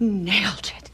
Nailed it.